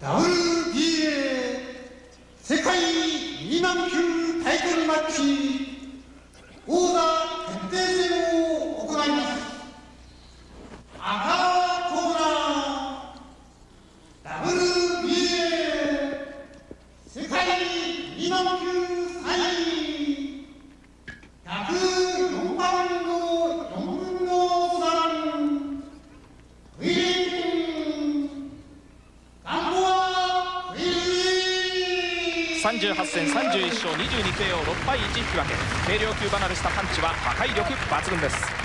WBA 世界2万級タイトルマッチ。王座決定戦を行います。赤コーナー。WBA 世界2万級38戦31勝22 KO6 敗1引き分け。軽量級離れしたパンチは破壊力抜群です。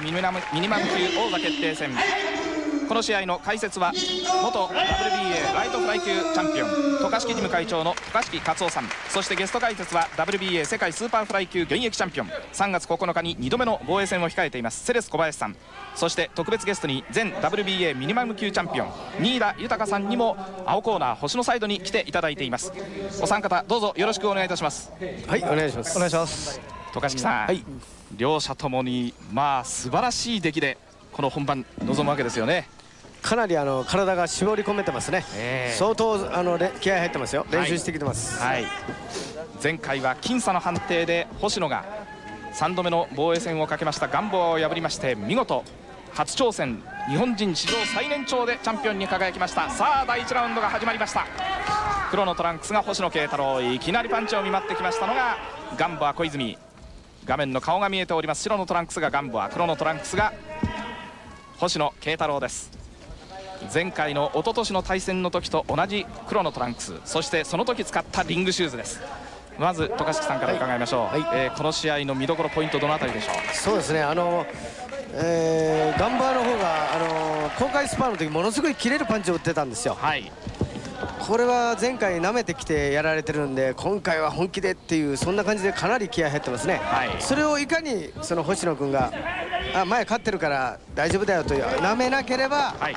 ミニマムミニマム級王座決定戦。この試合の解説は元 WBA ライトフライ級チャンピオン渡嘉敷ジム会長の渡嘉敷勝男さん。そしてゲスト解説は WBA 世界スーパーフライ級現役チャンピオン。3月9日に2度目の防衛戦を控えていますセレス小林さん。そして特別ゲストに前 WBA ミニマム級チャンピオン新井田豊さんにも青コーナー星野サイドに来ていただいています。お三方どうぞよろしくお願いいたします。はいお願いします。お願いします渡嘉敷さん、はい。両者ともにまあ素晴らしい出来でこの本番臨むわけですよね。かなりあの体が絞り込めてますね、ええ。相当あのれ気合入ってますよ。練習してきてます、はい、前回は僅差の判定で星野が3度目の防衛戦をかけました。願望を破りまして見事初挑戦日本人史上最年長でチャンピオンに輝きました。さあ第1ラウンドが始まりました。黒のトランクスが星野慶太郎。いきなりパンチを見舞ってきましたのがガンボア小泉画面の顔が見えております。白のトランクスがガンボア。黒のトランクスが星野慶太郎です。前回の一昨年の対戦の時と同じ黒のトランクス。そしてその時使ったリングシューズです。まず渡嘉敷さんから伺いましょう、はい。えーこの試合の見どころポイントどのあたりでしょう？そうですね。あのえーガンバーの方があの公開スパーの時ものすごい切れるパンチを打ってたんですよ。はいこれは前回舐めてきてやられてるんで今回は本気でっていうそんな感じでかなり気合入ってますね、はい。それをいかにその星野君があ前勝ってるから大丈夫だよという舐めなければはい。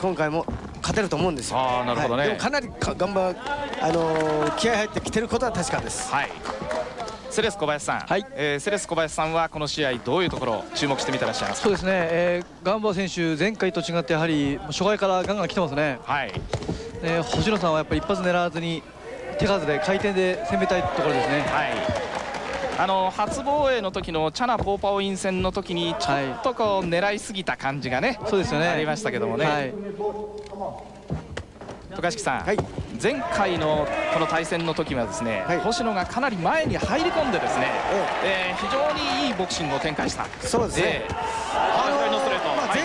今回も勝てると思うんですよ。あーなるほどね。はい。でもかなりか頑張あのー気合入ってきてることは確かです。はい。セレス小林さん、はい。えーセレス小林さんはこの試合どういうところを注目してみてらっしゃいますか？そうですね、えー、ガンバ選手、前回と違ってやはり初回からガンガン来てますね、はいえー星野さんはやっぱり一発狙わずに手数で回転で攻めたいところですね。はい。あの初防衛の時のチャナ・ポーパオイン戦の時にちょっとこう狙いすぎた感じがね、そうですよね。ありましたけどもね、はい、渡嘉敷さん、はい。前回のこの対戦の時はですね、はい。星野がかなり前に入り込んでですね、えー非常にいいボクシングを展開した。そうですね。えー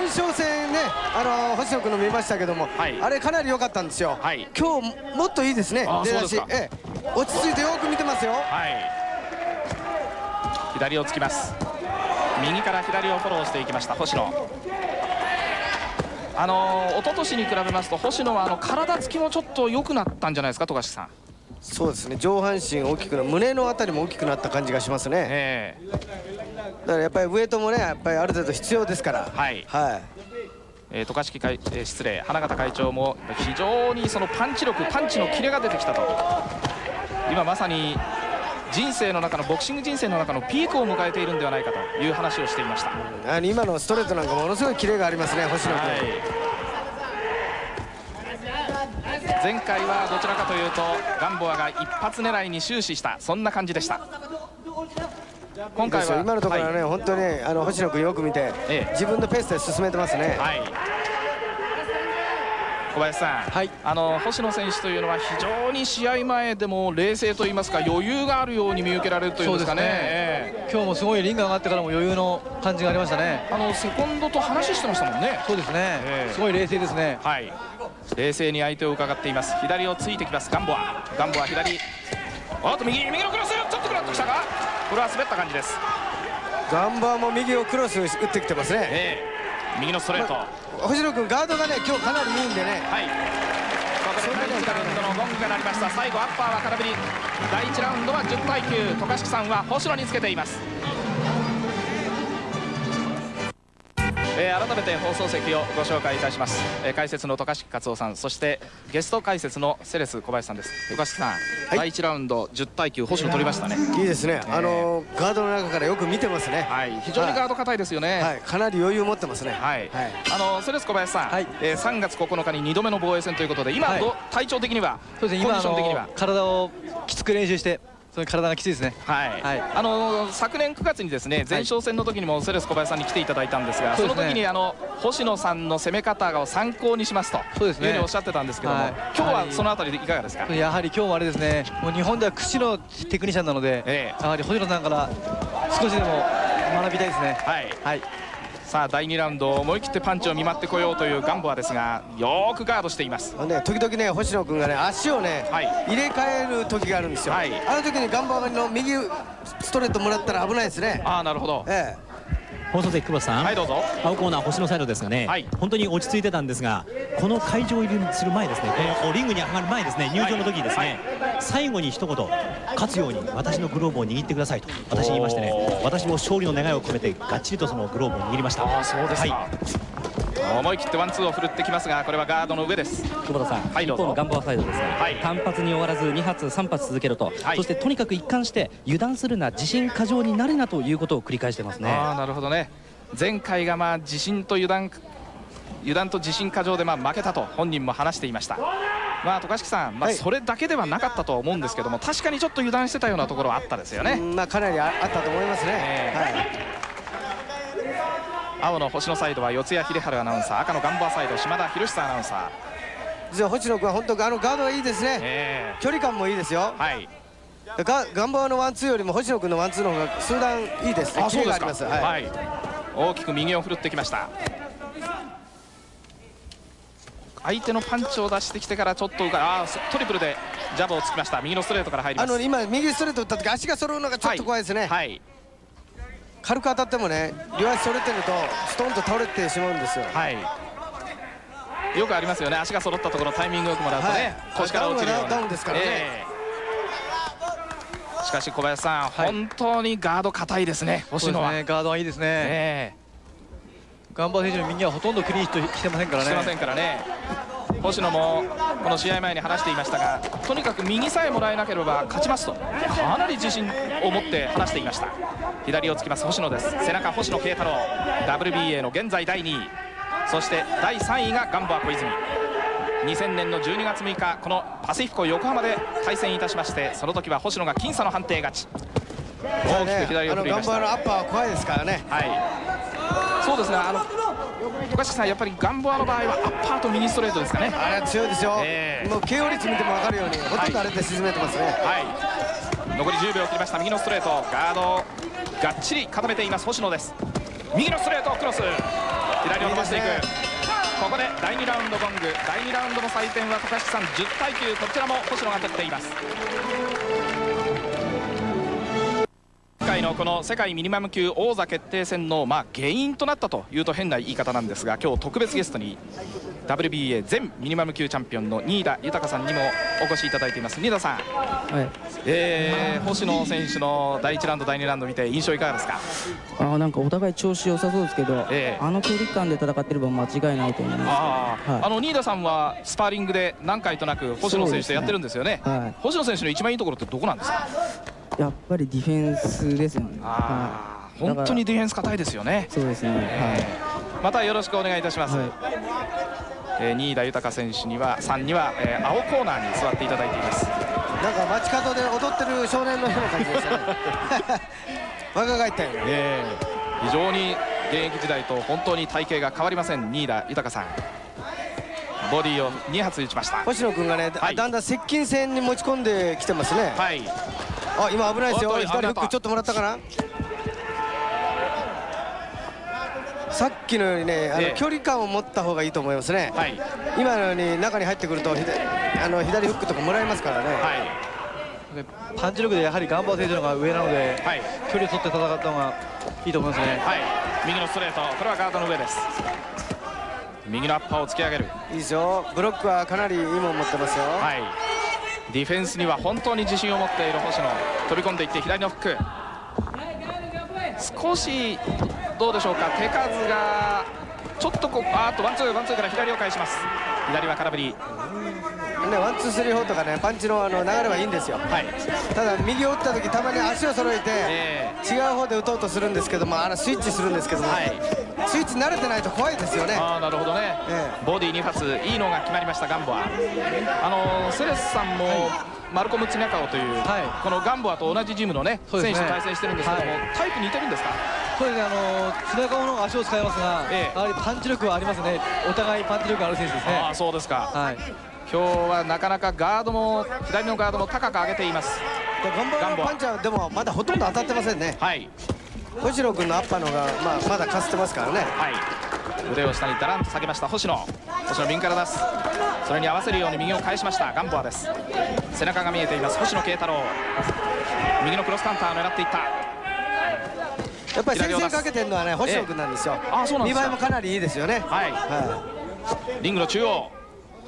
前哨戦ね、あの星野君の見ましたけども、はい。あれかなり良かったんですよ、はい。今日もっといいですねあ、出だし。ええ、落ち着いてよく見てますよ、はい。左をつきます。右から左をフォローしていきました星野。あのー一昨年に比べますと星野はあの体つきもちょっと良くなったんじゃないですか富樫さんそうですね、上半身大きくな、胸のあたりも大きくなった感じがしますね、ええ。だからやっぱりウエイトもね、やっぱりある程度必要ですから、はい。はい、えー、渡嘉敷会、えー失礼。花形会長も非常にそのパンチ力パンチのキレが出てきたと。今まさに人生の中のボクシング人生の中のピークを迎えているんではないかという話をしていました、今のストレートなんかものすごいキレがありますね、星野君。前回はどちらかというとガンボアが一発狙いに終始したそんな感じでした今回は今のところはね、本当にねあの星野君よく見て、ええ自分のペースで進めてますね。はい、はい小林さん、はいあの星野選手というのは非常に試合前でも冷静といいますか余裕があるように見受けられるというんですかねえ今日もすごいリング上がってからも余裕の感じがありましたねえ。あのセコンドと話してましたもんねそうですね、ええすごい冷静ですね。はい冷静に相手を伺っています。左をついてきます。ガンボア。ガンボア左。おっと右右のクロス。ちょっとクラッときたか？これは滑った感じです。ガンバーも右をクロス打ってきてますね。ええ。右のストレート。は星野君ガードがね今日かなりいいんでね。い。ここで第1ラウンドのゴングが鳴りました。最後アッパーは空振り。第1ラウンドは10対9渡嘉敷さんは星野につけていますえー改めて放送席をご紹介いたします、えー解説の渡嘉敷克夫さんそしてゲスト解説のセレス小林さんです。渡嘉敷さん、第1ラウンド10対9星野取りましたね。いいですね。あのガードの中からよく見てますね。はい。非常にガード硬いですよね、はい。かなり余裕持ってますね。はい、はい。あのセレス小林さん、はい。えー3月9日に2度目の防衛戦ということで今、はい。ど体調的にはそうですね。今あィション的には？の体をきつく練習してその体がきついですね。はい、はい。あの昨年9月にですね前哨戦の時にもセレス小林さんに来ていただいたんですが、そそうですね。の時にあの星野さんの攻め方を参考にしますとそうですね。いうふうにおっしゃってたんですけども、はい。今日はそのあたりでいかがですか、やはり今日もあれですね。もう日本では屈指のテクニシャンなので、ええ。やはり星野さんから少しでも学びたいですね。はい、はいさあ第2ラウンド思い切ってパンチを見舞ってこようというガンボアですがよーくガードしています。ね時々ね星野君がね足をね、はい。入れ替える時があるんですよ、はい。あの時にガンバの右ストレートもらったら危ないですね。ああなるほど。え放送席久保田さん、はいどうぞ。青コーナー星野サイドですがね、はい。本当に落ち着いてたんですがこの会場入りする前ですねこのリングに上がる前ですね入場の時にですね、最後に一言勝つように私のグローブを握ってくださいと私に言いましてね私も勝利の願いを込めてがっちりとそのグローブを握りました。そうですか、はい思い切ってワンツーを振るってきますがこれはガードの上です。久保田さん、はいどうぞ。一方のガンバーサイドですね、はい。単発に終わらず2発3発続けると、はい。そしてとにかく一貫して油断するな自信過剰になるなということを繰り返してますね。ああなるほどね。前回がまあ自信と油断油断と自信過剰でまあ負けたと本人も話していました。まあ渡嘉敷さん、まあ、はい。それだけではなかったとは思うんですけども確かにちょっと油断してたようなところはあったですよね、まあかなりああったと思いますね、ええ。はい青の星野サイドは四谷秀治アナウンサー赤のガンボアサイド島田博久アナウンサー実は星野君は本当あのガードがいいですー、ねえ。距離感もいいですよ。ーはい。ガガンボアのワンツーよりも星野君のワンツーの方が数段いいですね。あそうですか。はい、はい、大きく右を振るってきました。相手のパンチを出してきてからちょっとああトリプルでジャブをつきました。右のストレートから入ります。あの今右ストレート打った時足が揃うのがちょっと怖いですね、はい軽く当たってもね両足揃ってるとストンと倒れてしまうんですよ。はい。よくありますよね。足が揃ったところタイミングよくもらうとね、はい。腰から落ちるような。ダウンですからね。ええ。しかし小林さん、本当にガード硬いですね星野は、ね。ガードはいいですね、えガンバー選手の右はほとんどクリーンヒットしてませんからね。えしてませんからね。星野もこの試合前に話していましたがとにかく右さえもらえなければ勝ちますとかなり自信を持って話していました左をつきます星野です。背中星野慶太郎。WBA の現在第2位。そして第3位がガンバー小泉。2000年の12月6日このパシフィコ横浜で対戦いたしましてその時は星野が僅差の判定勝ち。大きく左を振りました。バーのアッパーは怖いですからね。はい。そうですねあの渡嘉敷さんやっぱりガンボアの場合はアッパーと右ストレートですかね。あれは強いですよ、ええ。もう KO 率見ても分かるようにほとんどあれで沈めてますね、はい。残り10秒切りました。右のストレート。ガード。をがっちり固めています。星野です。右のストレートクロス。左を伸ばしていく。ね。ここで第2ラウンドゴング。第2ラウンドの採点は高橋さん。10対9こちらも星野が取っています。今回のこの世界ミニマム級王座決定戦のまあ原因となったというと変な言い方なんですが今日特別ゲストに WBA 全ミニマム級チャンピオンの新田豊さんにもお越しいただいています。新田さん、はい、えー、星野選手の第1ラウンド第2ラウンド見て印象いかがですか？あーなんかお互い調子良さそうですけど、ええ。あの距離感で戦ってれば間違いないと思います。はい。あの新田さんはスパーリングで何回となく星野選手とやってるんですよね。はい。星野選手の一番いいところってどこなんですか？やっぱりディフェンスですよね。はい。本当にディフェンス硬いですよね。そうですね。えーまたよろしくお願いいたします、はいえー新田豊選手にはさんには、えー青コーナーに座っていただいています。なんか街角で踊ってる少年のような感じでしたね。若返ったよね。え。ー非常に現役時代と本当に体型が変わりません。新田豊さん。ボディを2発打ちました。星野君がね、はい。だんだん接近戦に持ち込んできてますね、はい。あ今危ないですよ。左フックちょっともらったかな？さっきのようにねあの、ええ。距離感を持った方がいいと思いますね、はい。今のように中に入ってくると左あの左フックとかもらえますからね、はい。でパンチ力でやはりガンバー選手の方が上なので、はい。距離を取って戦った方がいいと思いますね。はい。右のストレートこれはガードの上です。右のアッパーを突き上げる。いいですよ。ブロックはかなりいいもん持ってますよ。はい。ディフェンスには本当に自信を持っている星野。飛び込んでいって左のフック。少しどうでしょうか？手数がちょっとこうあーっとワンツーワンツーから左を返します。左は空振り。ね、ワンツースリーフォーとかねパンチのあの流れはいいんですよ。はい。ただ右を打った時たまに足を揃えて、え違う方で打とうとするんですけどもあのスイッチするんですけども、はい。スイッチ慣れてないと怖いですよね。ああなるほどね、えボディ2発いいのが決まりましたガンボア。あのセレスさんも、マルコム・ツニャカオという、はい。このガンボアと同じジムのねね。選手と対戦してるんですけども、はい。タイプ似てるんですか？そうですねあの背中の方が足を使いますが、ええ。やはりパンチ力はありますね。お互いパンチ力がある選手ですね。ああそうですか。はい。今日はなかなかガードも左のガードも高く上げています。ガンバガンボパンチはでもまだほとんど当たってませんね。はい。星野君のアッパーの方が、まあ、まだかすってますからね。はい。腕を下にダランと下げました。星野。星野右から出す。それに合わせるように右を返しました。ガンボアです。背中が見えています。星野慶太郎。右のクロスカウンターを狙っていったやっぱり先制かけてるのはね星野君なんですよ、ああそうなんですか。見栄えもかなりいいですよね。はい。はリングの中央。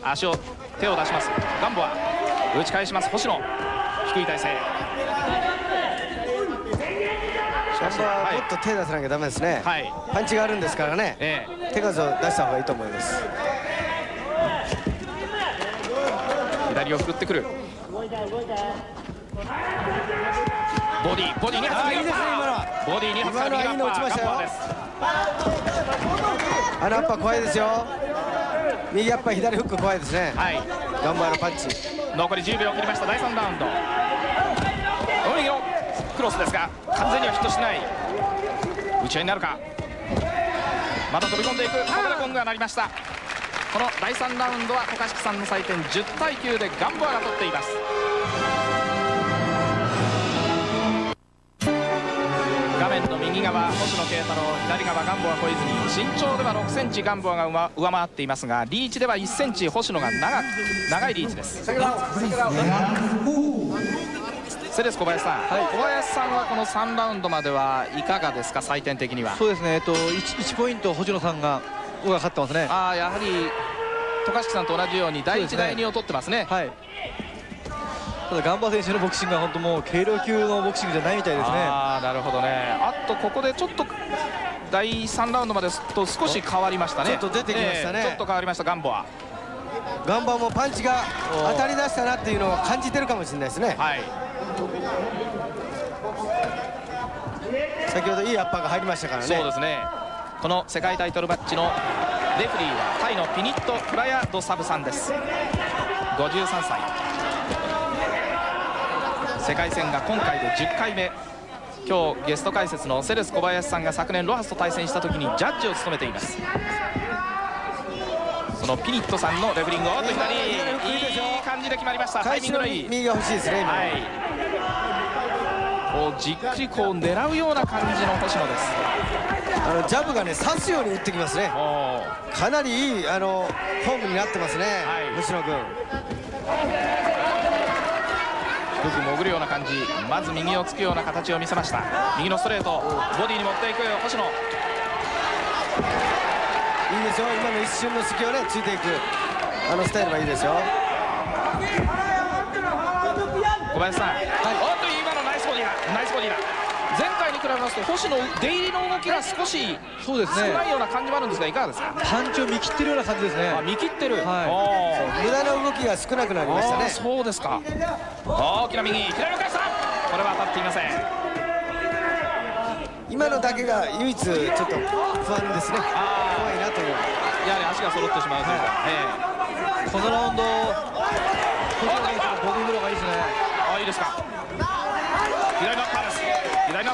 足を手を出します。ガンボア打ち返します。星野。低い体勢。しかしははい。もっと手出さなきゃダメですね、はい。パンチがあるんですからね。ええ。手数を出した方がいいと思います。左を振ってくるボディボディ2発あいいですね今のは。ボディ2発ちましたあのアッパー怖いですよ。右アッパー左フック怖いですね。はい。ガンバのパンチ。残り10秒切りました。第3ラウンド。右のクロスですが完全にはヒットしない。打ち合いになるか。また飛び込んでいく。ここでゴングが鳴りました。この第3ラウンドは渡嘉敷さんの採点10対9でガンボアが取っています右側星野慶太郎左側ガンボア小泉身長では6センチガンボアが上上回っていますがリーチでは1センチ星野が長く長いリーチです。セレス小林さん、小林さんはこの3ラウンドまではいかがですか採点的には？そうですね。えっと 1, 1ポイント星野さんが僕が勝ってますね。ああやはり渡嘉敷さんと同じように第1、そうですね。第2を取ってますね。はいただガンバ選手のボクシングは本当もう軽量級のボクシングじゃないみたいですね。ああなるほどね。あとここでちょっと第3ラウンドまでと少し変わりましたね。ちょっと出てきましたね。ええちょっと変わりましたガンボアガンバもパンチが当たり出したなっていうのを感じてるかもしれないですね。はい。先ほどいいアッパーが入りましたからね。そうですね。この世界タイトルマッチのレフリーはタイのピニット・プラヤ・ド・サブさんです。53歳世界戦が今回で10回目。今日ゲスト解説のセレス小林さんが昨年ロハスと対戦した時にジャッジを務めています。そのピニットさんのレフリングおっと左いい感じで決まりました。タイミングのいい。右が欲しいですね今、はい。こうじっくりこう狙うような感じの星野です。あのジャブがね刺すように打ってきますね。かなりいいあのフォームになってますね、はい。星野君低く潜るような感じ。まず右をつくような形を見せました。右のストレート。ボディに持っていく星野。いいですよ。今の一瞬の隙をねついていく。あのスタイルがいいですよ。小林さん、おっと今のナイスボディだ。ナイスボディだに比べますと星野出入りの動きが少しそうですね。少ないような感じもあるんですがいかがですか？パンチを見切ってるような感じですね。あ見切ってる、はい。無駄な動きが少なくなりましたね。そうですか。大きな右左の返した。これは当たっていません。今のだけが唯一ちょっと不安ですね。あ怖いなという。やはり足が揃ってしまうというか、ええ。このラウンド星野選手のボディーブローがいいですね。あいいですか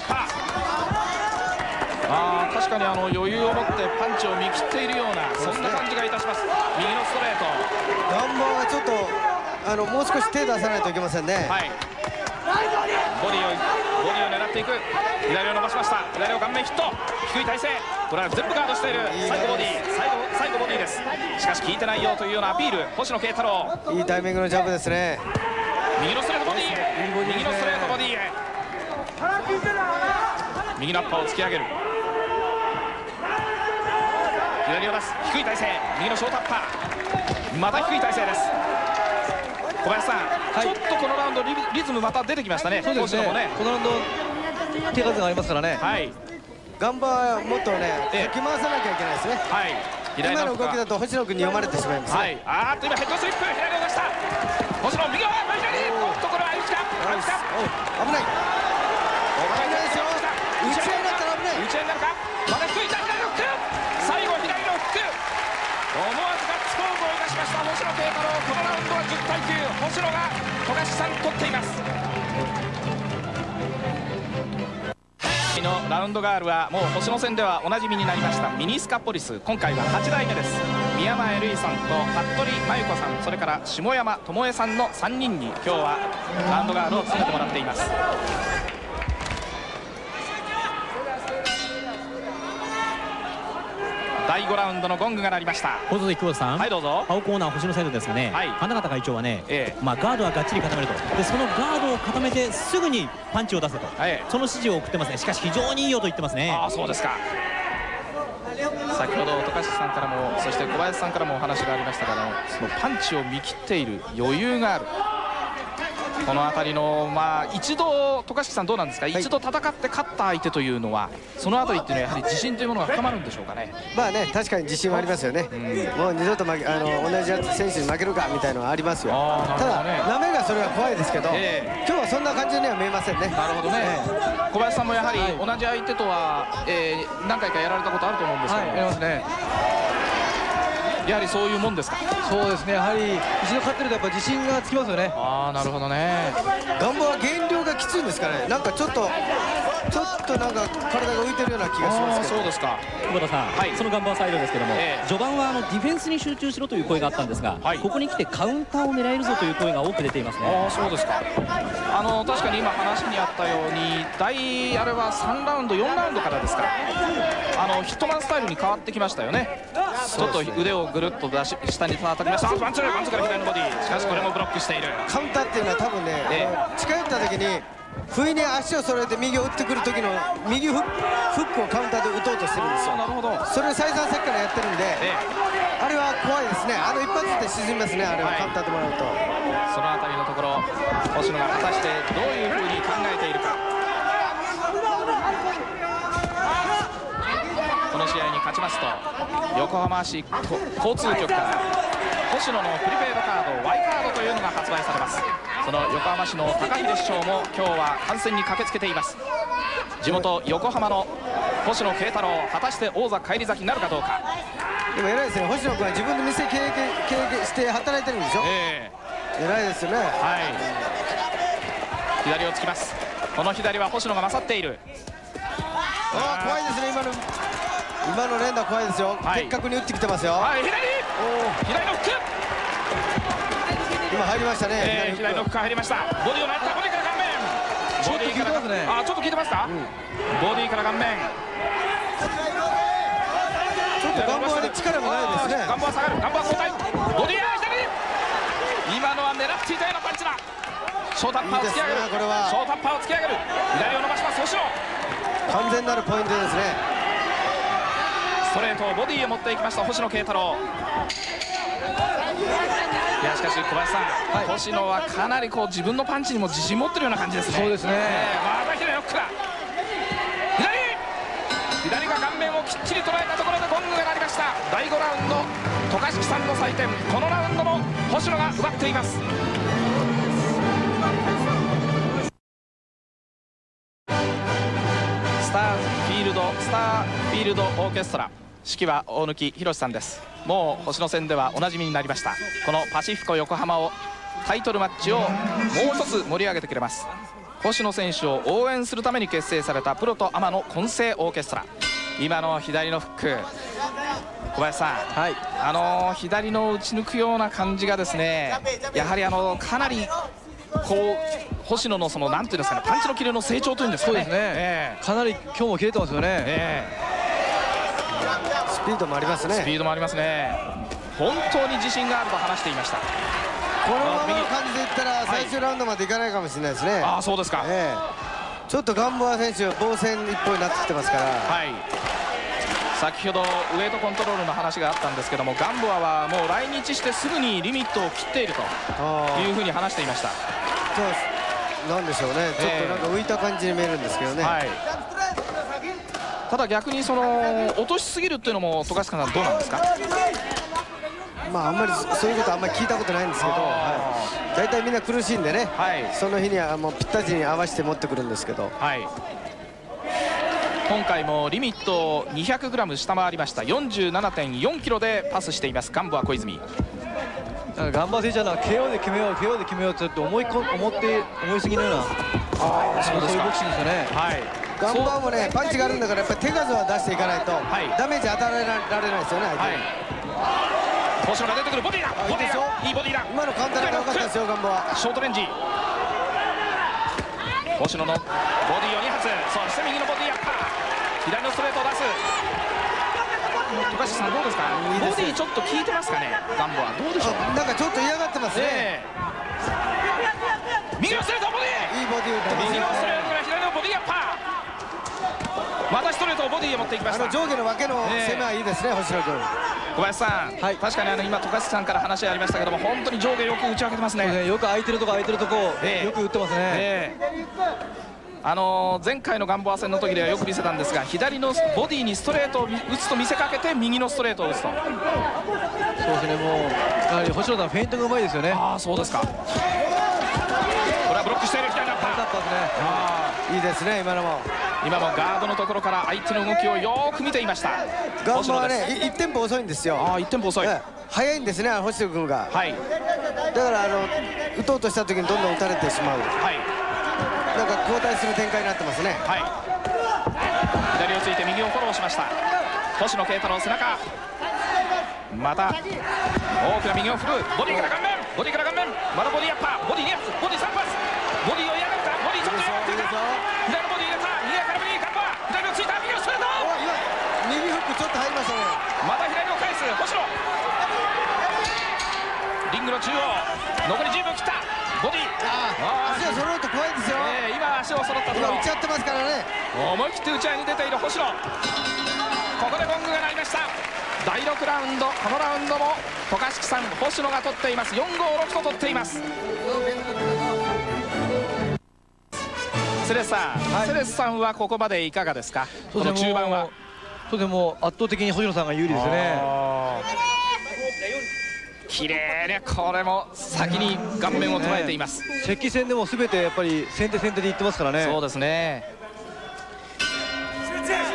左のアッパーあー確かにあの余裕を持ってパンチを見切っているようなそんな感じがいたします。右のストレート。ガンバはちょっとあのもう少し手出さないといけませんね、はい。ボディをボディを狙っていく。左を伸ばしました。左を顔面ヒット。低い体勢。これは全部ガードしている。最後ボディ。最後最後ボディです。しかし効いてないよというようなアピール。星野慶太郎。いいタイミングのジャブですね。右のストレートボディ。へ右のストレート右のアッパーを突き上げる。左を出す。低い体勢。右のショートアッパー。また低い体勢です。小林さん、はい。ちょっとこのラウンドリリズムまた出てきましたね。そうですね。ね。このラウンド手数がありますからね。はい。ガンバはもっとねええ。かき回さなきゃいけないですね。はい。左今の動きだと星野君に読まれてしまいますね、はい。あーっと今ヘッドスリップ。左を出した。星野右側。左。おっとこれは相打ちか相打ちかお危ない星野が富樫さん取っています。のラウンドガールはもう星野戦ではおなじみになりましたミニスカポリス。今回は8代目です。宮前瑠衣さんと服部真由子さん。それから下山智恵さんの3人に今日はラウンドガールを務めてもらっています。第5ラウンドのゴングが鳴りました。放送席久保田さん、はいどうぞ。青コーナー星野サイドですがね、はい。花形会長はね、ええ。まあ、ガードはがっちり固めると。でそのガードを固めてすぐにパンチを出せと、はい。その指示を送ってますね。しかし非常にいいよと言ってますね。ああそうですか。先ほど渡嘉敷さんからもそして小林さんからもお話がありましたがそのパンチを見切っている余裕があるこの辺りのまあ一度渡嘉敷さんどうなんですか、一度戦って勝った相手というのはその辺りっていうのはやはり自信というものが深まるんでしょうかね？まあね確かに自信はありますよね、もう二度と負けあの同じ選手に負けるかみたいなのはありますよ。たなるほどね。だなめがそれは怖いですけど、え今日はそんな感じには見えませんね。なるほどね、小林さんもやはり同じ相手とは、えー何回かやられたことあると思うんですけはいど、ありますねやはりそういうもんですか？そうですね。やはり一度勝ってるとやっぱ自信がつきますよね。ああなるほどね。ガンボアは減量がきついんですかね。なんかちょっとちょっとなんか体が浮いてるような気がしますけど。そうですか。久保田さん、はい。そのガンボアサイドですけども、ええ。序盤はあのディフェンスに集中しろという声があったんですが、はい。ここに来てカウンターを狙えるぞという声が多く出ていますね。ああそうですか。あの確かに今話にあったように第あれは3ラウンド4ラウンドからですかあのヒットマンスタイルに変わってきましたよね。ちょっと腕をぐるっと出し下に叩きました。あワンツーワンツーから左のボディ。しかしこれもブロックしている。カウンターっていうのは多分ね、ええ。あの近寄った時に不意に足を揃えて右を打ってくる時の右フックをカウンターで打とうとしてるんですよ。あなるほど。それを再三さっきからやってるんでええ。あれは怖いですね。あの一発で沈みますねあれは。はい。カウンターでもらうと、そのあたりのところ星野が果たしてどういうふうに考えているか。この試合に勝ちますと横浜市こ交通局から星野のプリペイドカード Y カードというのが発売されますその横浜市の高秀市長も今日は観戦に駆けつけています。地元横浜の星野慶太郎果たして王座返り咲きになるかどうか。でも偉いですね。星野君は自分で店経営経営して働いてるんでしょ？ええ。偉いですよね。はい。左をつきます。この左は星野が勝っている。ああ怖いですね。今の今の連打怖いですよ、はい。的確に打ってきてますよ、はい左。左のフック今入りましたね、えー、左のフック入りました。ボディを狙った。ボディから顔面。ちょっと効いてますね。あちょっと効いてますか、ボディから顔面。ちょっと力もないですね。ガンボは下がる。ガンボは交代ボディは左今のは狙っていたようなパンチだ。ショートアッパーを突き上げる。ねこれは。ショートアッパーを突き上げる。左を伸ばします。星野。完全なるポイントですね。ストレートをボディへ持っていきました。星野慶太郎いやしかし小林さん、星野はかなりこう自分のパンチにも自信持ってるような感じですね。そうですね。えーまた左のフックだ。左左が顔面をきっちり捉えたところでゴングが鳴りました。第5ラウンド渡嘉敷さんの採点。このラウンドも星野が奪っています。スターフィールドスターフィールドオーケストラ指揮は大貫宏さんです。もう星野戦ではおなじみになりました。このパシフィコ横浜をタイトルマッチをもう一つ盛り上げてくれます。星野選手を応援するために結成されたプロとアマの混成オーケストラ。今の左のフック。小林さん、はいあのー左の打ち抜くような感じがですねやはりあのかなりこう星野のそのなんていうんですかねパンチのキレの成長というんですかね。そうですね、えかなり今日も切れてますよね、ええ。スピードもありますね。スピードもありますね。本当に自信があると話していました。このままの感じでいったら最終ラウンドまでいかないかもしれないですね、ああそうですか。ええ。ちょっとガンボア選手防戦一歩になってきてますから。はい。先ほどウェイトコントロールの話があったんですけどもガンボアはもう来日してすぐにリミットを切っているとあいうふうに話していました。そうなんでしょうね。ちょっとなんか浮いた感じに見えるんですけどね、はいただ逆にその落としすぎるっていうのも渡嘉敷さんどうなんですか？まああんまりそそういうことあんまり聞いたことないんですけど、はい、大体みんな苦しいんでね、はい。その日にはもうぴったりに合わせて持ってくるんですけど。はい。今回もリミットを 200g 下回りました。47.4キロでパスしています。ガンボア小泉。なんかガンバー選手は KO で決めよう KO で決めようってちょっと思いこ思って思いすぎのようなそういうボクシングですよね。はいガンバーもねパンチがあるんだからやっぱり手数は出していかないと、い。ダメージ与えられないですよね相手に、はい。が出てくるボディだボディいいでしょだいいボディだ。今のカウンターが良かったですよガンバーは。ショートレンジ。星野のボディを2発。そして右のボディアッパー。左のストレートを出す。渡嘉敷さんどうですか？いいですボディちょっと効いてますかねガンボは？どうでしょうなんかちょっと嫌がってますね、ええ右のストレートボディいいボディ打ってます右のストレねートから左のボディアッパーまたストレートをボディへ持っていきましたあの上下の分けの攻めはいいですね、星野君。小林さん、はい。確かにあの今渡嘉敷さんから話ありましたけども本当に上下よく打ち分けてますね。ねよく空いてるとこ空いてるとこ、ええ。よく打ってますね、ええ。あのー前回のガンボア戦の時ではよく見せたんですが左のボディにストレートを打つと見せかけて右のストレートを打つと。そうですねもうやはり星野さんフェイントがうまいですよね。ああそうですか。これはブロックしている左のアッパータッパーですね。あいいですね今のも。ー今もガードのところから相手の動きをよーく見ていました。ガンバはね1テンポ遅いんですよ。ああ1テンポ遅い。ええ。早いんですね星野君が。はい。だからあの打とうとした時にどんどん打たれてしまう。はい。なんか交代する展開になってますね。はい。左をついて右をフォローしました。星野慶太郎背中。また大きな右を振る。ボディから顔面。ボディから顔面。またボディアッパー。ボディ2発ボディ3発ボディを嫌がったボディちょっと嫌がってるか左のボディ入れた右から右カッパー左をついた右のストレートお今右フックちょっと入りましたねまた左を返す星野リングの中央。残り10秒切った。ボディ。あ足が揃うと怖いですよ。えー今足を揃ったところ今打ち合ってますからね。思い切って打ち合いに出ている星野。ここでゴングが鳴りました。第6ラウンドこのラウンドも渡嘉敷さん星野が取っています。456と取っています。セレスさん、セレスさんはここまでいかがですか？この中盤は。そうでも圧倒的に星野さんが有利ですね綺麗ね。これも先に顔面を捉えています、石器戦でも全てやっぱり先手先手でいってますからね。そうですね。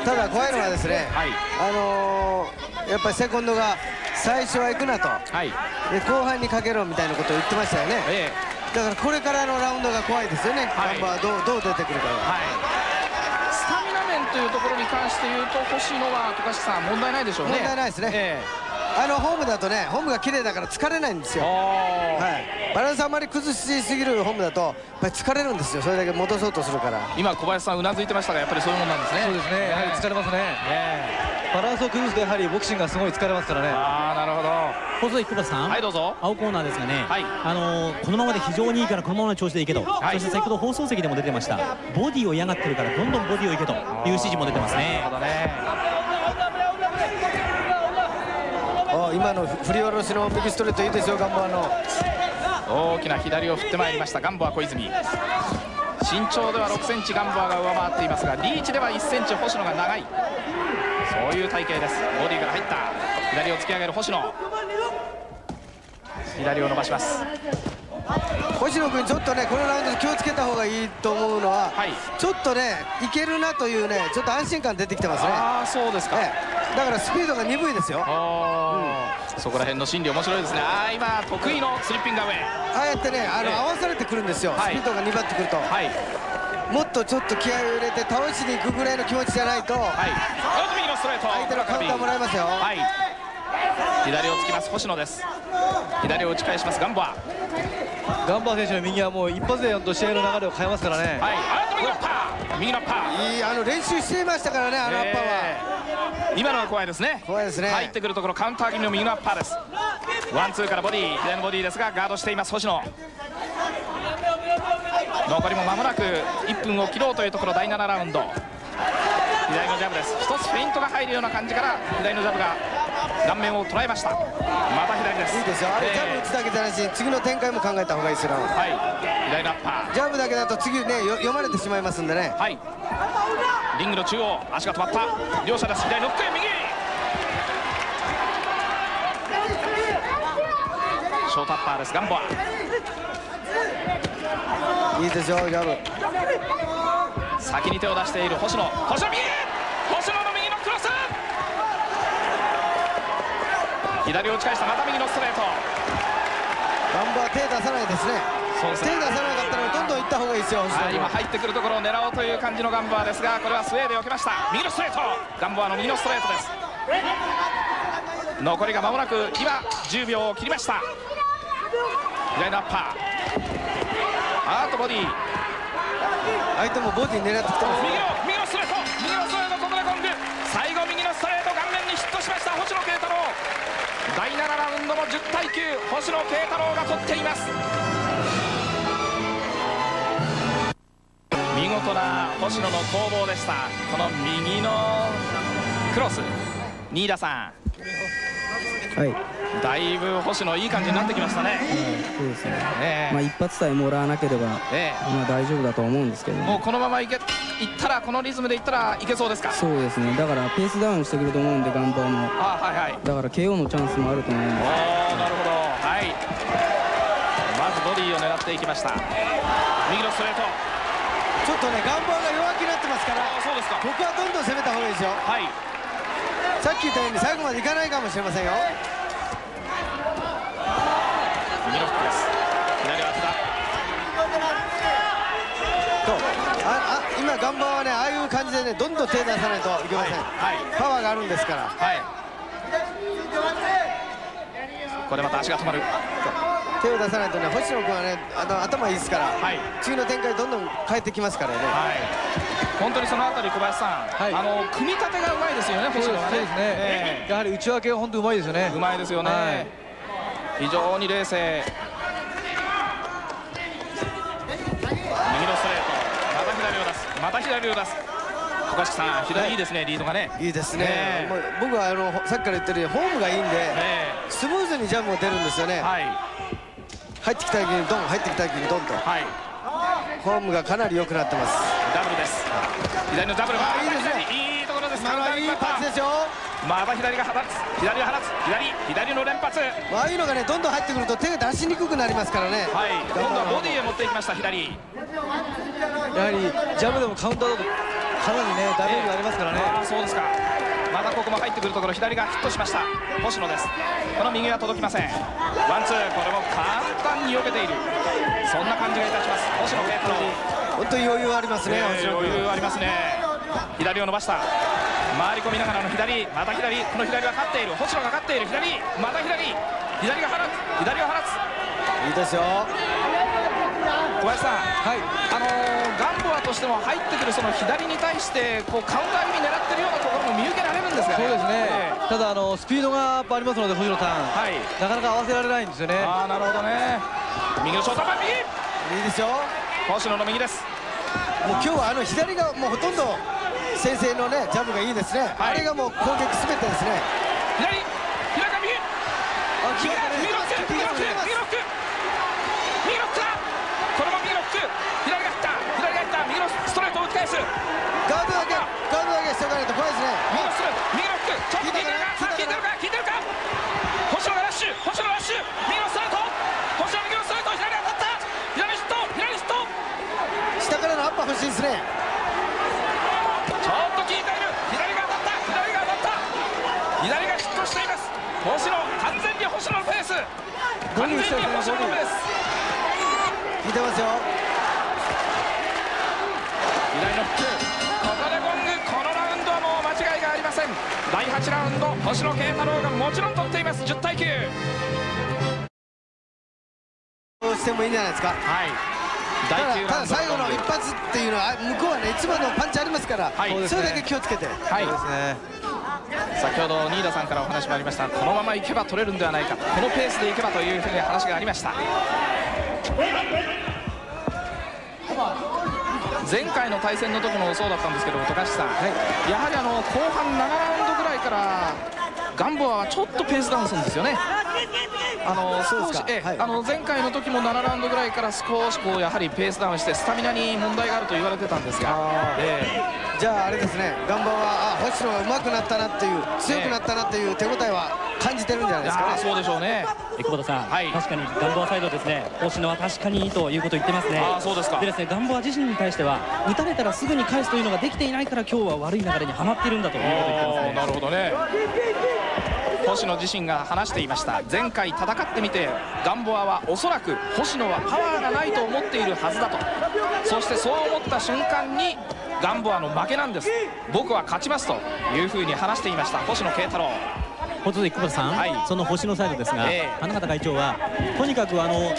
ただ怖いのはですねはい。あのーやっぱりセコンドが最初は行くなと。はい。で後半にかけろみたいなことを言ってましたよね。ええ。だからこれからのラウンドが怖いですよね、はい。ガンバはどうどう出てくるかがはい。スタミナ面というところに関して言うと星野は渡嘉敷さん問題ないでしょうね。問題ないですね。えあのホームだとねホームが綺麗だから疲れないんですえよ、はい、バランスあまり崩しすぎるホームだとやっぱり疲れるんですよ。それだけ戻そうとするから。今小林さんうなずいてましたがやっぱりそういうもんなんですね。そうですね。やはり疲れますね。え。バランスを崩すとやはりボクシングがすごい疲れますからえね。ああなるほど。放送久保さん、はいどうぞ。青コーナーですがね、はい。あのーこのままで非常にいいからこのままの調子でいけと、はい。そして先ほど放送席でも出てました。ボディを嫌がってるからどんどんボディをいけという指示も出てますね。なるほどね今の振り下ろしの右ストレートいいですよガンバの大きな左を振ってまいりましたガンボア小泉。身長では6センチガンボアが上回っていますがリーチでは1センチ星野が長い。そういう体型です。ボディから入った。左を突き上げる星野。左を伸ばします。星野君ちょっとねこのラウンドで気をつけた方がいいと思うのは、はい。ちょっとねいけるなというねちょっと安心感出てきてますね。ああそうですか、ええ。だからスピードが鈍いですよ。あー。そこら辺の心理面白いですね。ああ今得意のスリッピングアウェイ。ああやってねあの、ええ。合わされてくるんですよ、はい。スピードが鈍ってくると、はい。もっとちょっと気合を入れて倒しに行くぐらいの気持ちじゃないと、相手のカウンターもらえますよ、はい。左を突きます。星野です。左を打ち返します。ガンボアガンバー選手の右はもう一発でやんと試合の流れを変えますからね、はい右のパー右のパー。いいあの練習していましたからねあのアッパーは、えー今のは怖いですね。怖いですね。入ってくるところカウンター気味の右のアッパーです。ワンツーからボディ左のボディですがガードしています星野。残りも間もなく1分を切ろうというところ第7ラウンド。左のジャブです。一つフェイントが入るような感じから左のジャブが顔面を捉えました。また左です。いいですよ。あれえー。ジャブ打つだけじゃないし次の展開も考えた方がいいですよ。はい。左のアッパジャブだけだと次ねよ読まれてしまいますんでね。ーはい。リングの中央足が止まった。両者です。左ノック右ショートアッパーです。ガンボア。いいですよジャブ。先に手を出している星野。星野右星野の右のクロス左を打ち返したまた右のストレート。ガンバは手出さないですね。そうですね。手出さなかったらどんどん行った方がいいですよ今入ってくるところを狙おうという感じのガンバーですがこれはスウェーデンを受けました。右のストレート。ガンバーの右のストレートです。残りが間もなく今10秒を切りました。左のアッパー。あーっとボディ。相手もボディ狙ってきてます右ねンドも10対9星野慶太郎が取っています。見事な星野の攻防でした。この右のクロス新田さ、ん。だいぶ星野いい感じになってきましたね。そうですね。ええ。まあ一発さえもらわなければ、えまあ大丈夫だと思うんですけど。ね。えもうこのままいけいったらこのリズムでいったらいけそうですか？そうですね。だからペースダウンしてくると思うんでガンバも。あはいはい。だから KO のチャンスもあると思うんおでーなるほど。はい。まずボディを狙っていきました。右のストレート。ちょっとねガンバが弱気になってますからあそうですか。ここはどんどん攻めた方がいいですよ。はいさっき言ったように最後までいかないかもしれませんよ。右のフックです。左は当てたとああ今ガンバはねああいう感じでねどんどん手出さないといけません、はいパワーがあるんですから。はい。これまた足が止まる手を出さないとね星野君はねあの頭いいですから、はい。次の展開どんどん変えてきますからね。はい。本当にそのあたり小林さん、はい。あの組み立てがうまいですよね星野はね。そうですねえ。やはり内訳が本当うまいですよね。えうまいですよね、はい。非常に冷静。右のストレート。また左を出す。また左を出す。小林さん左いいですねリードがね。いいですね。ね僕はあのさっきから言ってるようにフォームがいいんでねスムーズにジャムも出るんですよね、はい入ってきた時にドン入ってきた時にドンと。はい。フォームがかなり良くなってます。ダブルです。左のダブル。あいいですね。いいところです。今のはいいパスですよ。また左が放つ。左が放つ。左。左の連発。はいああいうのがねどんどん入ってくると手が出しにくくなりますからね。今度はボディへ持っていきました左。やはりジャブでもカウンターだとかなりねダメージがありますからね。ああそうですかまたここも入ってくるところ左がヒットしました。星野です。この右は届きません。ワンツーこれも簡単に避けている。そんな感じがいたします。星野慶太郎本当に余裕ありますね、えー余裕ありますね。左を伸ばした。回り込みながらの左また左。この左が勝っている。星野が勝っている。左また左。左が放つ。左を放つ。いいですよ小林さんはいあのーガンボアとしても入ってくるその左に対してこうカウンター気味に狙ってるようなところも見受けられるんですがね。そうですね。ええ。ただあのスピードがやっぱありますので星野さん。はい。なかなか合わせられないんですよね。ああなるほどね。右のショート右いいですよ。星野の右です。もう今日はあの左がもうほとんど先制のねジャブがいいですね、はい。あれがもう攻撃すべてですね。左左が右あ右右右ロック右ロックだこれも右ロック左が来た左が来た右のストレートを打ち返す右ガードだけガードだけしておかないと怖いですねのストレー。ト右ロックちょっと効いてるか効いてるか効いてるか星野がラッシュ星野ラッシュ右のストレー。ト星野右のストレー。ト左が当たった左ヒット左ヒット下からのアッパー。欲しいですねちょっと効いている左が当たった左が当たった左がヒットしています星野完全に星野のペー。ス完全に星野のペー。ス聞いてますよ第8ラウンド星野慶太郎がもちろん取っています。10対9どうしてもいいんじゃないですか。はい。ただ第9ただ最後の一発っていうのは向こうはねいつものパンチありますから、はい。それだけ気をつけて。はい。そうですね。先ほど新田さんからお話もありました。このままいけば取れるんではないか。このペースでいけばというふうに話がありました。前回の対戦の時もそうだったんですけど、高橋さん、やはりあの後半7ラウンドから、ガンボアはちょっとペースダウンするんですよね。あの少しえあの前回の時も7ラウンドぐらいから少しこうやはりペースダウンしてスタミナに問題があると言われてたんですが、え。じゃああれですね。ガンバはあ星野が上手くなったなっていう強くなったなっていう手応えは感じてるんじゃないですかね。そうでしょうね。え久保田さん、はい。確かにガンボアサイドですね。星野は確かにいいということを言ってますね。あーそうですか。でですねガンボア自身に対しては打たれたらすぐに返すというのができていないから今日は悪い流れにはまっているんだということを言ってますね。なるほどね。星野自身が話していました。前回戦ってみてガンボアはおそらく星野はパワーがないと思っているはずだと。そしてそう思った瞬間にガンボアの負けなんです。僕は勝ちますというふうに話していました。星野慶太郎本当に久保田さん、はい。その星のサイドですが、ええ。花形会長はとにかくあの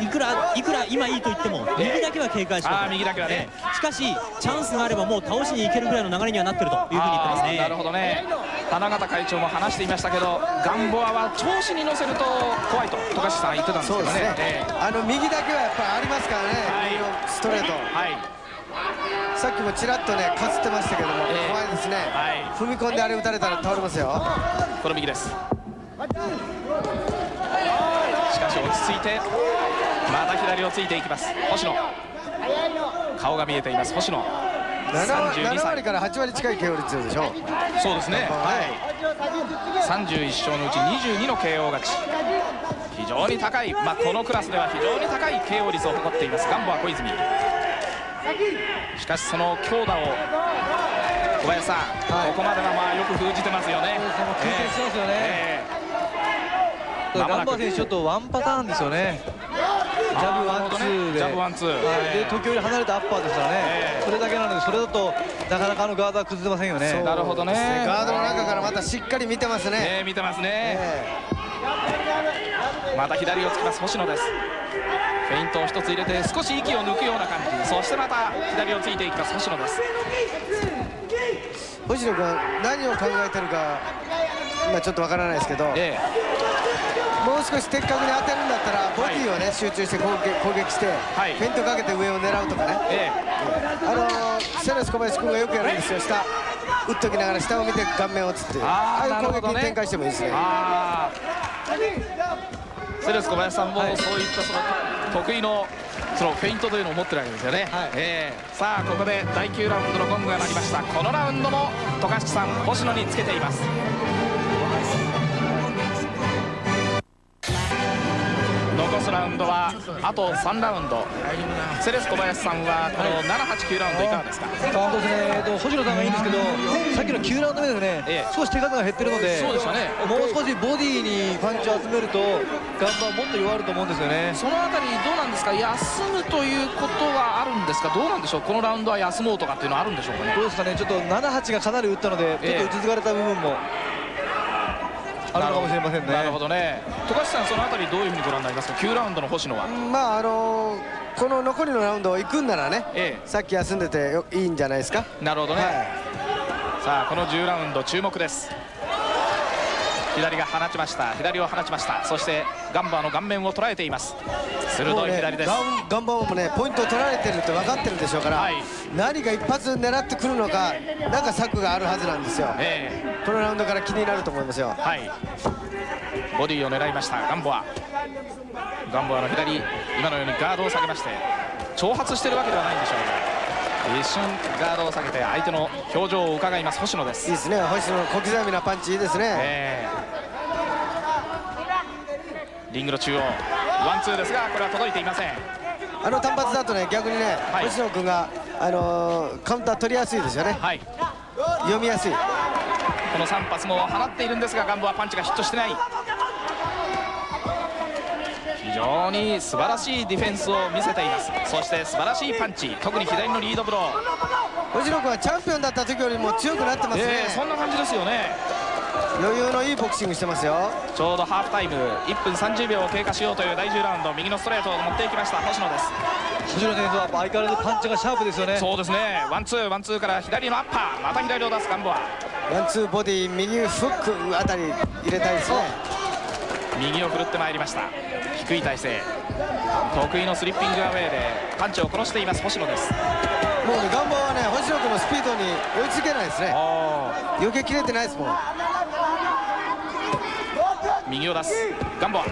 いくらいくら今いいと言ってもええ。右だけは警戒しろと。あー右だけはね。ええ。しかしチャンスがあればもう倒しにいけるぐらいの流れにはなってるというふうに言ってますね。なるほどね。花形会長も話していましたけどガンボアは調子に乗せると怖いと富樫さん言ってたんですけどね。ね、ええ。あの右だけはやっぱりありますからね、はい。ストレート。はいさっきもちらっとねかすってましたけども、ええ。怖いですね、はい。踏み込んであれ打たれたら倒れますよ。この右です。しかし落ち着いてまた左をついていきます。星野。顔が見えています。星野。7, 割32 7歳。割から8割近い KO 率でしょそうですね。はい。31勝のうち22の KO 勝ち。非常に高い、まあ、このクラスでは非常に高い KO 率を誇っています。ガンボア小泉しかしその強打を小林さん、はい。ここまではまあよく封じてますよね。ガンバー選手ちょっとワンパターンですよね。ジャブワンツーで。ジャブワンツー。で時折離れたアッパーですからね、ええ。それだけなのでそれだとなかなかあのガードは崩せませんよね。なるほどね。ガードの中からまたしっかり見てますね、ねえ見てますね、えまた左をつきます星野です。フェイントを一つ入れて少し息を抜くような感じ。そしてまた左をついていきます星野です。え星野君は何を考えてるか今ちょっとわからないですけど、えもう少し的確に当てるんだったらボディをね、集中して攻撃攻撃して、はい。フェイントかけて上を狙うとかね。ええ。あのーセレス小林君がよくやるんですよ。下打っときながら下を見て顔面を打つっていう。あーああいう攻撃に展開してもいいですねセレス小林さんもそういったその得意のそのフェイントというのを持ってるわけですよね、はい。ええ。さあここで第9ラウンドのゴングが鳴りました。このラウンドも渡嘉敷さん星野につけています残すラウンドはあと3ラウンド。セレス小林さんはこの789ラウンドいかがですか、本当ですね、えっと、星野さんがいいんですけど、さっきの9ラウンド目でね、ええ。少し手数が減ってるので、そうでね。もう少しボディにパンチを集めると、ガンバはもっと弱ると思うんですよね。そのあたりどうなんですか？休むということはあるんですか？どうなんでしょう？このラウンドは休もうとかっていうのはあるんでしょうかね？どうですかね、ちょっと7、8がかなり打ったので、ええ。ちょっと打ち継がれた部分もあるのかもしれませんね。なるほどね。富樫さんそのあたりどういうふうにご覧になりますか？9ラウンドの星野は。まああのーこの残りのラウンド行くんならね、えさっき休んでてよいいんじゃないですか？えなるほどね、はい。さあこの10ラウンド注目です左が放ちました。左を放ちました。そしてガンバーの顔面を捉えています。鋭い左です、ガンガンバもねポイントを取られてるって分かってるでしょうから、はい。何か一発狙ってくるのかなんか策があるはずなんですよ。えこのラウンドから気になると思いますよ。えはい。ボディを狙いましたガンボア。ガンボアの左今のようにガードを下げまして挑発してるわけではないんでしょうが一瞬ガードを下げて相手の表情を伺います。星野です。いいですね。星野の小刻みなパンチいいですね、ええ。リングの中央。ワンツーですがこれは届いていません。あの単発だとね逆にね、はい。星野君が、あのーカウンター取りやすいですよね。はい。読みやすい。この3発も放っているんですがガンボはパンチがヒットしてない非常に素晴らしいディフェンスを見せています。そして素晴らしいパンチ。特に左のリードブロー。藤野君はチャンピオンだった時よりも強くなってますね、えー、そんな感じですよね。余裕のいいボクシングしてますよ。ちょうどハーフタイム。1分30秒を経過しようという第10ラウンド右のストレートを持っていきました。星野です。星野選手は相変わらずパンチがシャープですよね。そうですね。ワンツーワンツーから左のアッパー。また左を出すガンボア。ワンツーボディ右フックあたり入れたいですね。右を振るってまいりました。低い体勢得意のスリッピングアウェーでパンチを殺しています星野です。もうねガンボアはね星野君のスピードに追いつけないですね。余計切れてないですもん。右を出す。ガンボ。は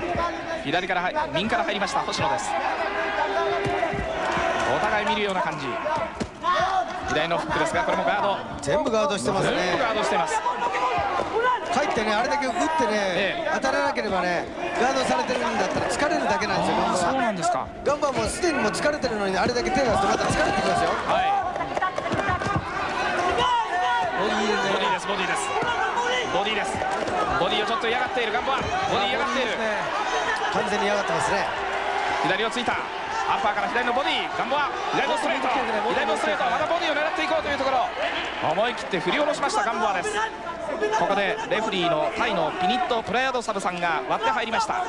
左から右から入りました星野です。お互い見るような感じ。左のフックですがこれもガード。全部ガードしてますね。全部ガードしてます。入ってねあれだけ打ってね、ええ、当たらなければねガードされてるんだったら疲れるだけなんですよガンバは。そうなんですか。ガンバもすでにも疲れてるのにあれだけ手出すとまた疲れてきますよ。はいボディですボディです。ボディです。ボディをちょっと嫌がっているガンバは。ボディ嫌がっている、ね、完全に嫌がってますね。左をついた。アンパーから左のボディ。ガンボは左のストレート。左のストレート。またボディを狙っていこうというところ。思い切って振り下ろしましたガンボアです。ここでレフリーのタイのピニット・プラヤドサブさんが割って入りました。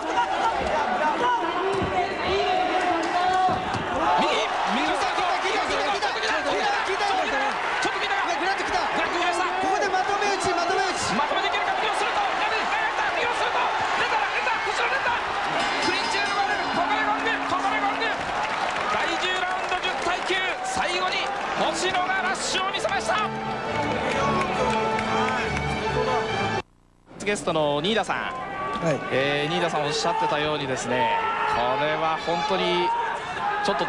最後に星野がラッシュを見せました。ゲストの新田さん、はい。えー、新田さんおっしゃってたようにですねこれは本当にちょっと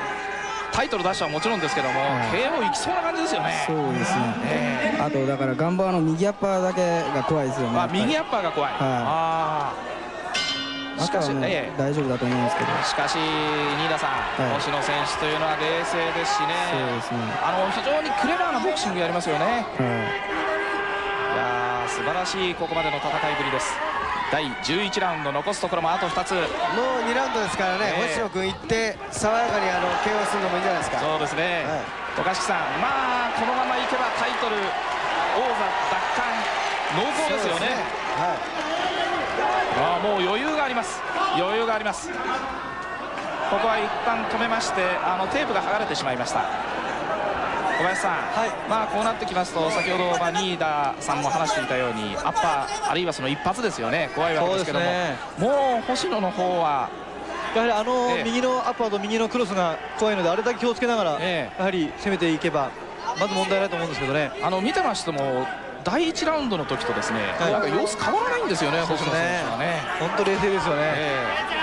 タイトル出したはもちろんですけども、KO い。きそうな感じですよね。そうですね。えあとだからガンバーの右アッパーだけが怖いですよねーまあ、右アッパーが怖い、あー。あしかし、とはもうええ。大丈夫だと思うんですけど。しかし新田さん、はい。星野選手というのは冷静ですしね。そうですね。あの非常にクレバーなボクシングやりますよね。はい素晴らしいここまでの戦いぶりです。第11ラウンド残すところもあと2つ。もう2ラウンドですからね、ええ。星野君行って爽やかにあの KO するのもいいんじゃないですか。そうですね、はい。渡嘉敷さんまあこのままいけばタイトル王座奪還濃厚ですよね。はああもう余裕があります。余裕があります。ここは一旦止めましてあのテープが剥がれてしまいました小林さん、まあこうなってきますと先ほどまあニーダーさんも話していたようにアッパーあるいはその一発ですよね。怖いわけですけども、ね。もう星野の方はやはりあのええ。右のアッパーと右のクロスが怖いのであれだけ気をつけながらえやはり攻めていけばまず問題ないと思うんですけどね。あの見てましても第1ラウンドの時とですね、はい。なんか様子変わらないんですよね、星野選手はね。本当冷静ですよね。え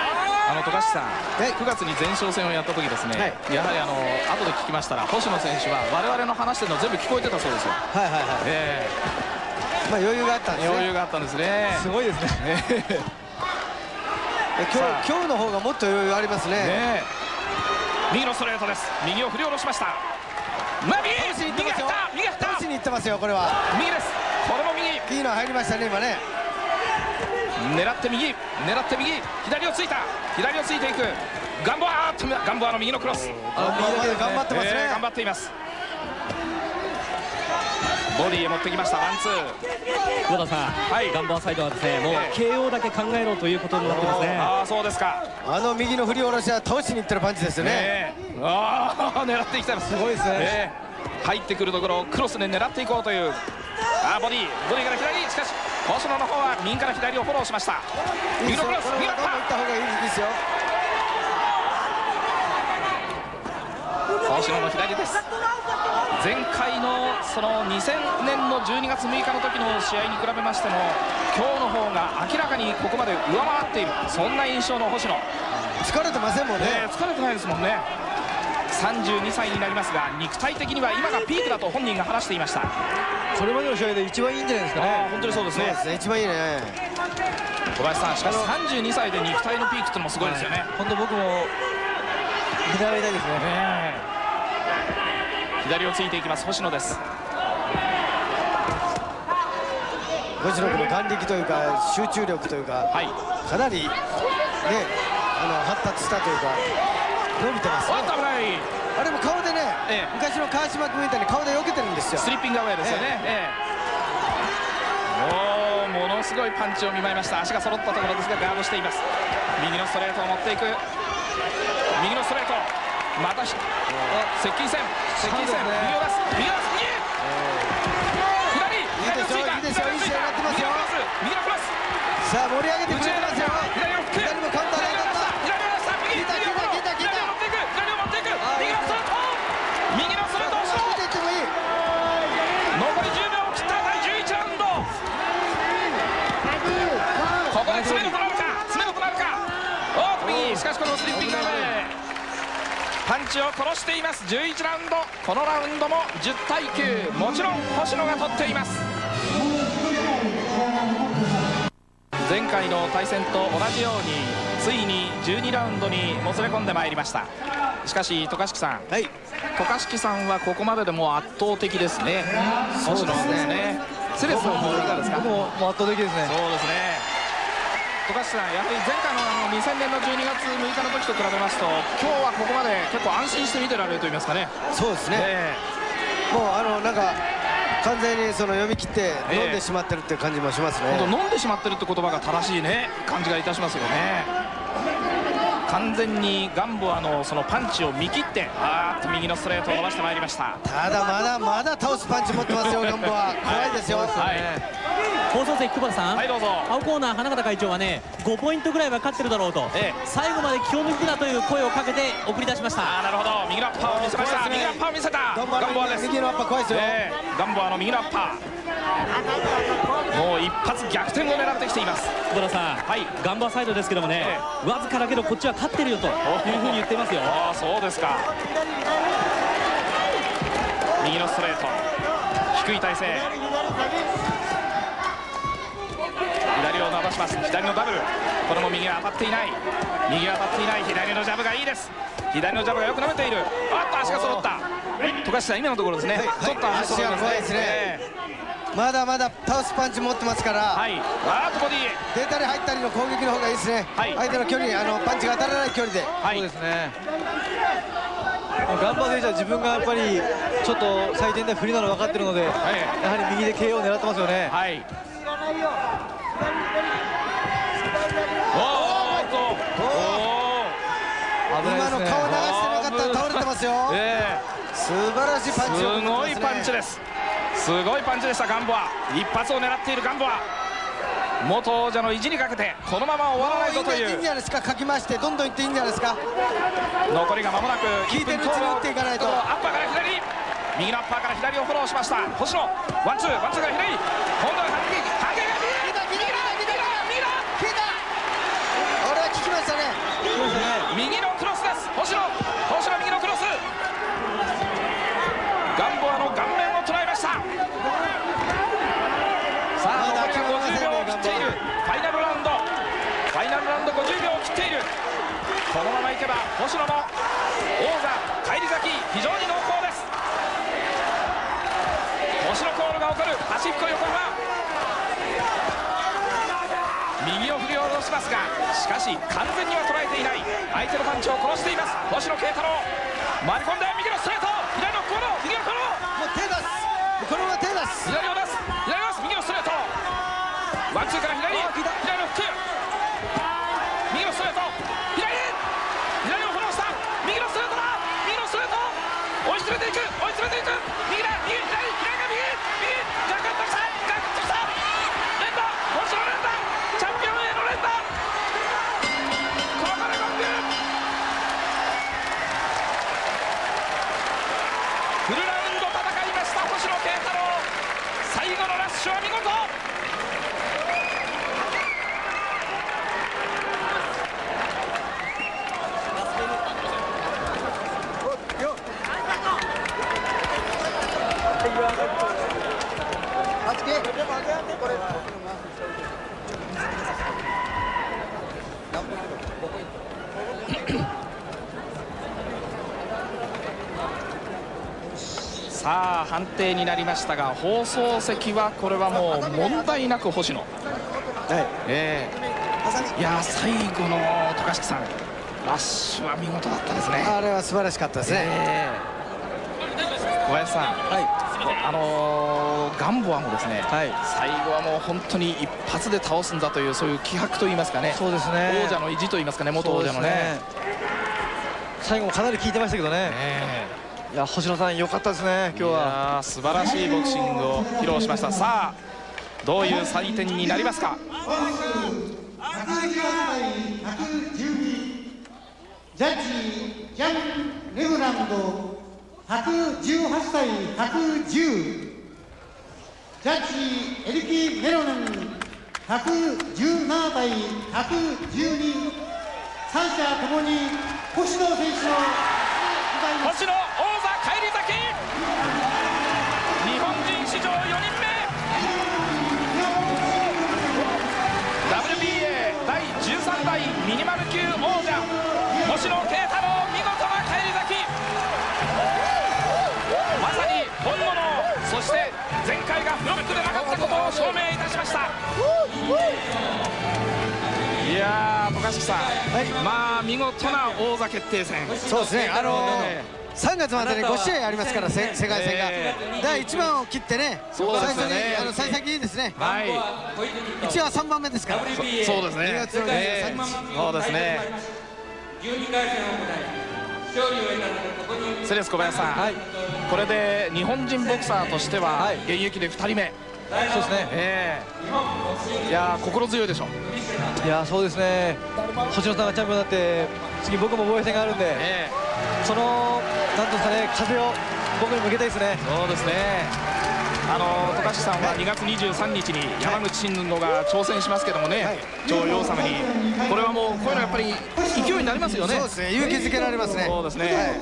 富樫さん、9月に前哨戦をやった時ですね、やはりあの後で聞きましたら星野選手は我々の話してるの全部聞こえてたそうですよ。いはいはいはい。えまあ余裕があったんですね。え余裕があったんですね。すごいですね。今日今日の方がもっと余裕ありますね。ねえ。右のストレートです。右を振り下ろしました。まあ、右右右振った倒しに行ってますよこれは。右です。これも右。いいの入りましたね今ね狙って右狙って右左をついた。左をついていく。ガンボアーっとガンボアの右のクロス。頑張ってますね、えー頑張っています。ボディへ持ってきましたワンツー。久保田さん、はい。ガンバーサイドはですねもうええ KO だけ考えろということになってますね。ああそうですか。あの右の振り下ろしは倒しにいってるパンチですよね、ねえああ狙ってきたらすごいですね。入ってくるところをクロスで狙っていこうという。あーボディ。ボディから左。しかし星野の方は右から左をフォローしました。右のクロスよこれはどんどん行った方がいいですよ。星野の左です。前回のその2000年の12月6日の時の試合に比べましても今日の方が明らかにここまで上回っている。そんな印象の星野、疲れてませんもんね、ね、疲れてないですもんね32歳になりますが肉体的には今がピークだと本人が話していました。これまでの試合で一番いいんじゃないですかね。本当にそうですね。そうですね。一番いいね。小林さんしかし32歳で肉体のピークってのもすごいですよね、本当僕も見習いたいですね。ねえ。左をついていきます。星野です。星野君の眼力というか集中力というかはい。かなりねあの発達したというか伸びてますね。あれも顔でね、ええ。昔の川島君みたいに顔で避けてるんですよ。スリッピングアウェイですよね、ええ。おーものすごいパンチを見舞いました。足が揃ったところですがガードしています。右のストレートを持っていく。右のストレート。またし接近戦。接近戦、右を出す右を出す右左。いいですよいいですよいい試合になってますよ。右のクロス。さあ盛り上げてくれてますよ左を振っしかしこのスリッピングアウェイパンチを殺しています。11ラウンド。このラウンドも10対9もちろん星野が取っています。前回の対戦と同じようについに12ラウンドにもつれ込んでまいりました。しかし渡嘉敷さん。はい。渡嘉敷さんはここまででもう圧倒的ですね。星野ですね。セレスの方いかがですかもう圧倒的ですね。そうですね渡嘉敷さんやはり前回のあの2000年の12月6日の時と比べますと今日はここまで結構安心して見てられると言いますかね。そうですね。え。もうあのなんか完全にその読み切ってええ。飲んでしまってるっていう感じもしますね。え本当飲んでしまってるって言葉が正しいね。感じがいたしますよね。完全にガンボアのそのパンチを見切ってあーっと右のストレートを伸ばしてまいりました。ただまだまだ倒すパンチ持ってますよガンボは。怖いですよ。はい放送席久保田さん、はいどうぞ。青コーナー花形会長はね5ポイントぐらいは勝ってるだろうと、ええ。最後まで気を抜くなという声をかけて送り出しました。あーなるほど。右のアッパーを見せました。ね。右のアッパーを見せた。ガンボアです右のアッパー怖いですよ。ええ。ガンボアの右のアッパー。もう一発逆転を狙ってきています。久保田さん、はい。ガンバーサイドですけどもね、えわずかだけどこっちは勝ってるよというふうに言ってますよ。ああそうですか。右のストレート。低い体勢ばします左のダブル。これも右は当たっていない。右は当たっていない。左のジャブがいいです。左のジャブがよく舐めている。あっと足が揃った。渡嘉敷さん今のところですね、はい。ちょっと足が怖いですね。えまだまだ倒すパンチ持ってますから、えはい。あーっとボディ出たり入ったりの攻撃の方がいいですね、はい。相手の距離あのパンチが当たらない距離で。はい。そうですね。ガンバ選手は自分がやっぱりちょっと最低で不利なの分かってるので、はい。やはり右で KO を狙ってますよね、はいおーっとおー危ないですね今の顔流してなかったら倒れてますよ。え素晴らしいパンチを持ごいパンチです。すごいパンチでしたガンボア。一発を狙っているガンボア。元王者の意地にかけてこのまま終わらないぞという。いいんじゃないですかかき回してどんどんいっていいんじゃないですか。残りが間もなく効いてるうちに打っていかないと。アッパーから左。右のアッパーから左をフォローしました。星野ワンツーワンツーから左。今度は反撃反撃が右だ右だ右だ右だ効いた俺は効きましたね右のクロスです星野星野右のクロスガンボアの顔面を捉えましたさあまだ残りが50秒を切っているファイナルラウンドファイナルラウンド50秒を切っているこのままいけば星野の王座返り咲き非常に濃厚です。星野コールが起こるパシフィコ横浜右を振り下ろしますがしかし完全には捉えていない。相手のパンチを殺しています。星野慶太郎回り込んで右のストレ後のさあ判定になりましたが放送席はこれはもう問題なく星野。はい。ええ。いや最後の高敷さん。ラッシュは見事だったですね。あれは素晴らしかったですね、ええ。小林さん、あのーガンボアもですね、はい。最後はもう本当に一発で倒すんだというそういう気迫といいますかね。そうですね。王者の意地といいますかね元王者のね。最後もかなり効いてましたけどね。えいや星野さん良かったですねえ今日は。素晴らしいボクシングを披露しました。さあどういう採点になりますか？118対112ジャッジジャン・レブランド118対110ジャッジエリキ・メロネン117対112三者ともに星野選手の星野を証明いたしました。いやー渡嘉敷さん、まあ見事な王座決定戦。そうですね。あのえ3月までに5試合ありますからせ世界戦が。え第1番を切ってねそうですよね。最初にあの幸先いいですね。はい。1は3番目ですから。そうですね。2月の23日えー。そうですね。セレス小林さん、これで日本人ボクサーとしてははい。現役で2人目、そうですね。ええ。いやー心強いでしょ。いやそうですね。星野さんがチャンピオンになって次僕も防衛戦があるんでえそのなんとかね風を僕に向けたいですね。えそうですね。あの渡嘉敷さんは2月23日に山口真吾が挑戦しますけどもね、超陽様に。これはもうこういうのやっぱり勢いになりますよね。そうですね。勇気づけられますね。そうですね、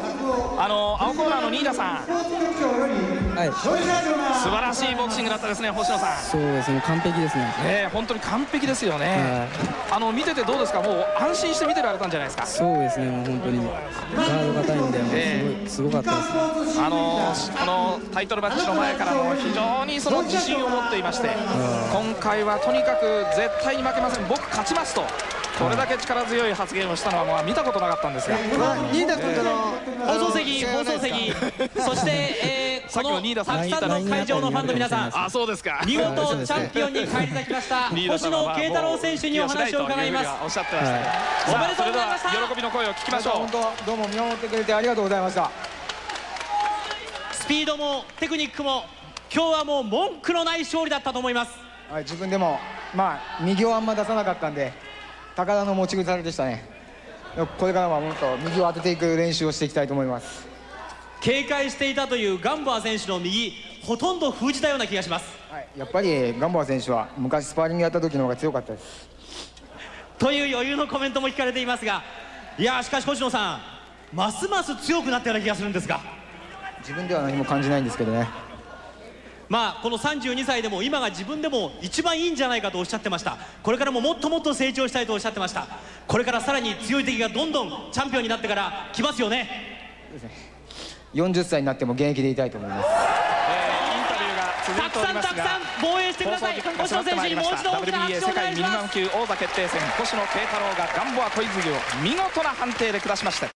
あの青コーナーの新田さんはい。素晴らしいボクシングだったですね星野さん。そうですね完璧ですね。ねえ本当に完璧ですよね、あの見ててどうですか？もう安心して見てられたんじゃないですか？そうですねもう本当に。ガード硬いんでもうえすごいすごかったです。ねあのこのタイトルマッチの前からも非常にその自信を持っていまして今回はとにかく絶対に負けません。僕勝ちますと。これだけ力強い発言をしたのはまあ見たことなかったんですが。まあ新田君との放送席放送席。そして、えー、さっきのこの新田さんたくさんの会場のファンの皆さん。あそうですか。見事チャンピオンに返り咲きました星野慶太郎選手にお話を伺います。おっしゃってましたね、おめでとうさあそれでございましたは喜びの声を聞きましょう。本当どうも見守ってくれてありがとうございました。スピードもテクニックも今日はもう文句のない勝利だったと思います。はい自分でもまあ右をあんま出さなかったんで高田の持ち腐れでしたね。これからはもっと右を当てていく練習をしていきたいと思います警戒していたというガンバー選手の右ほとんど封じたような気がします。はいやっぱりガンバー選手は昔スパーリングやった時の方が強かったです。という余裕のコメントも聞かれていますがいやーしかし星野さんますます強くなったような気がするんですが。自分では何も感じないんですけどね。まあこの32歳でも今が自分でも一番いいんじゃないかとおっしゃってました。これからももっともっと成長したいとおっしゃってました。これからさらに強い敵がどんどんチャンピオンになってから来ますよね40歳になっても現役でいたいと思います。えーインタビューが続たくいておりますがさんたくさん防衛してください星野選手にもう一度大きな WBA 拍手を世お願いします。界ミニマム級王座決定戦星野慶太郎がガンボア小泉を見事な判定で下しました